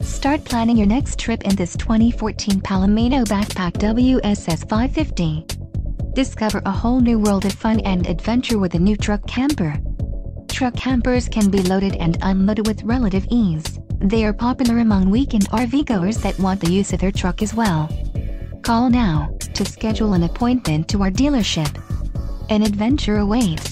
Start planning your next trip in this 2014 Palomino Backpack WSS 550. Discover a whole new world of fun and adventure with a new truck camper. Truck campers can be loaded and unloaded with relative ease. They are popular among weekend RV goers that want the use of their truck as well. Call now to schedule an appointment to our dealership. An adventure awaits.